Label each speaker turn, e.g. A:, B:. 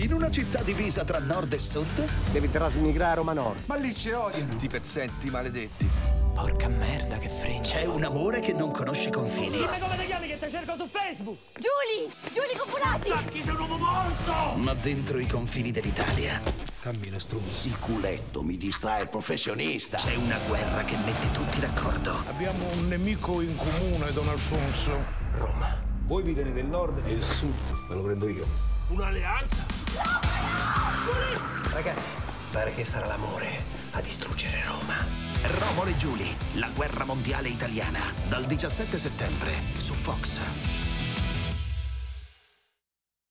A: In una città divisa tra nord e sud,
B: Devi trasmigrare a Roma Nord.
C: Ma lì ci odiano.
D: Sti pezzetti maledetti.
E: Porca merda, che fregno.
A: c'è un amore che non conosce confini.
F: Dimmi come ti chiami che ti cerco su Facebook!
G: Giulia! Giulia Copulati!
F: Chi sei un uomo morto!
A: Ma dentro i confini dell'Italia
D: Cammina, struzzi.
H: Il culetto mi distrae il professionista.
A: c'è una guerra che mette tutti d'accordo.
I: Abbiamo un nemico in comune, Don Alfonso.
D: Roma.
J: Voi vi tenete il nord e il sud, me lo prendo io.
F: Un'alleanza?
E: Ragazzi, pare che sarà l'amore a distruggere Roma.
A: Romolo e Giuli, la guerra mondiale italiana, dal 17 settembre su Fox.